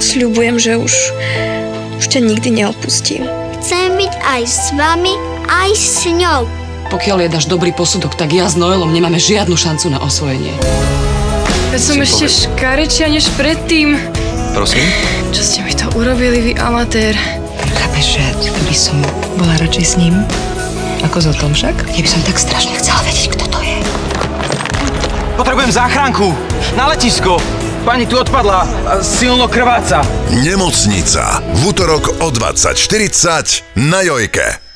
Sľubujem, že už, už ťa nikdy neopustím. Chcem byť aj s vami, aj s ňou. Pokiaľ je dáš dobrý posudok, tak ja s Noelom nemáme žiadnu šancu na osvojenie. Ja som Si ešte povedz. škarečia než predtým. Prosím? Čo ste mi to urobili, vy amatér? Chápeš, že by som bola radšej s ním? Ako s Otom však? Ja by som tak strašne chcela vedieť, kto to je. Potrebujem záchranku. Na letisko. Pani tu odpadla silno krváca. Nemocnica. V útorok o 20.40 na Jojke.